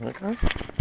Look guys.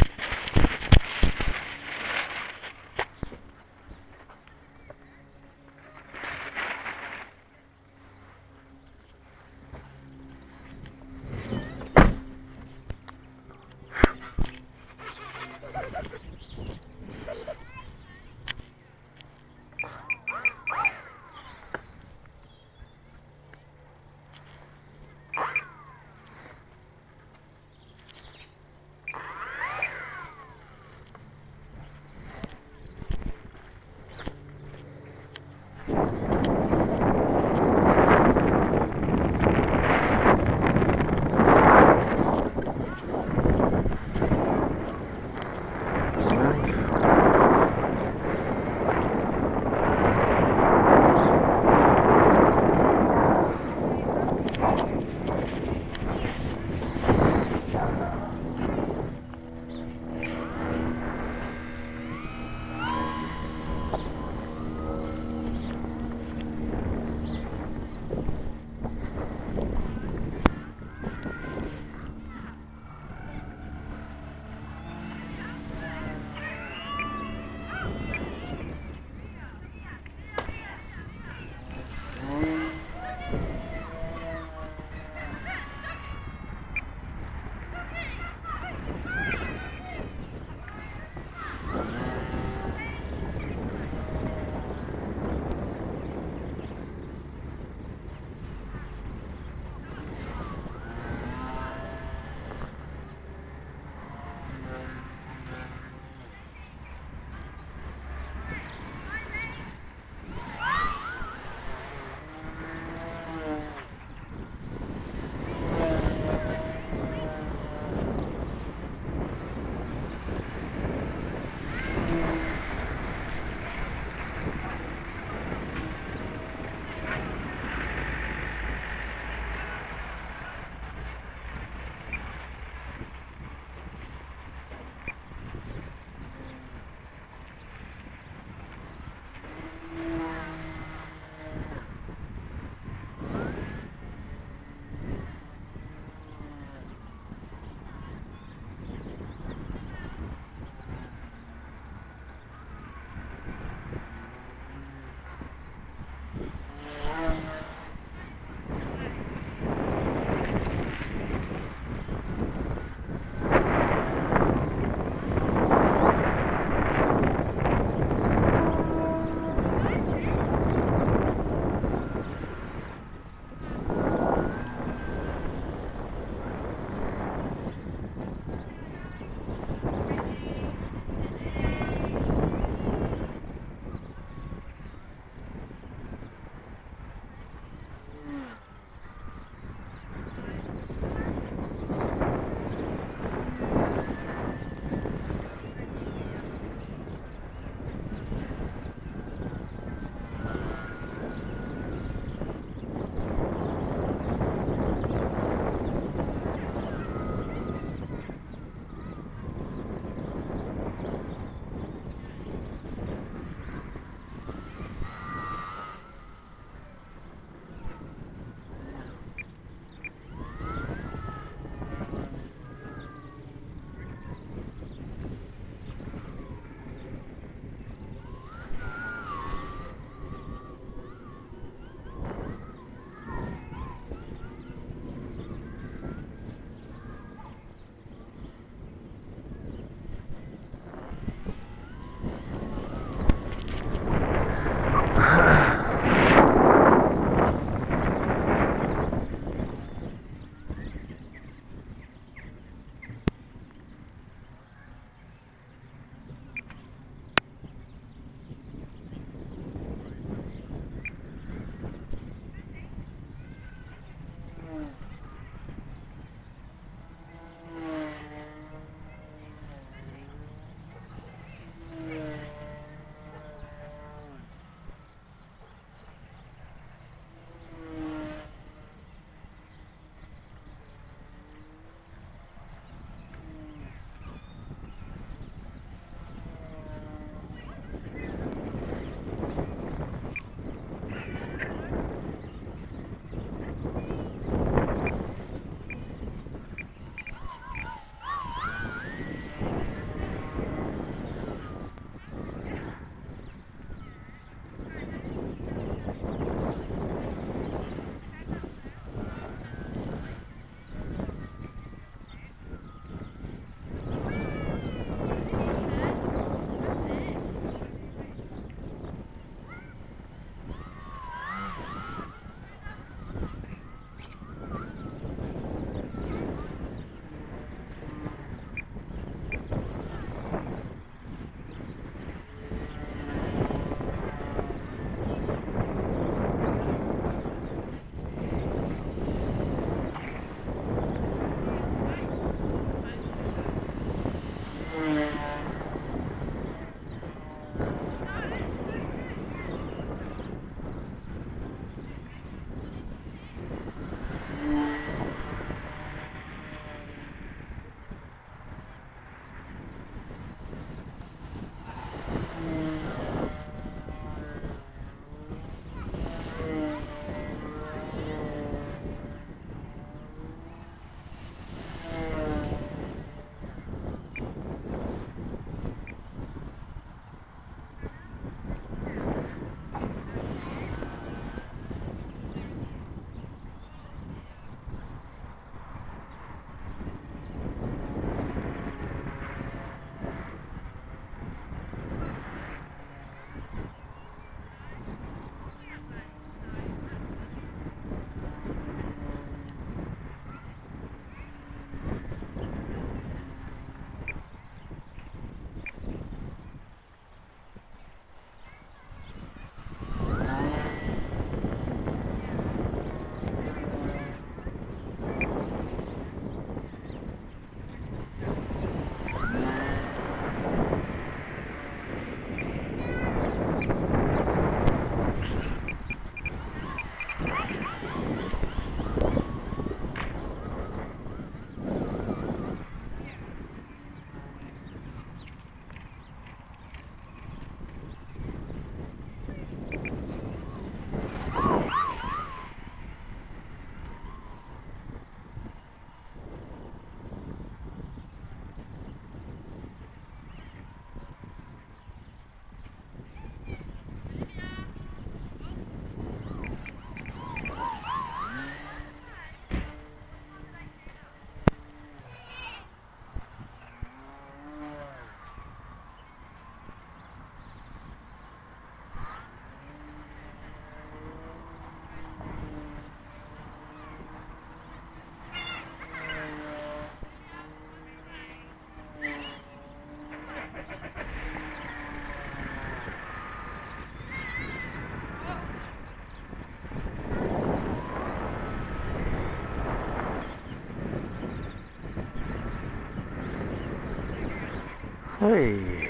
Hey.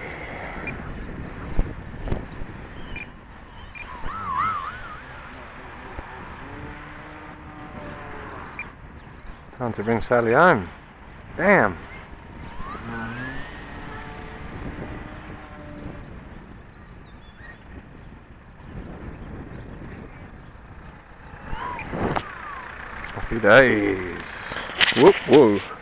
Time to bring Sally home. Damn. Happy days. Whoop, whoa.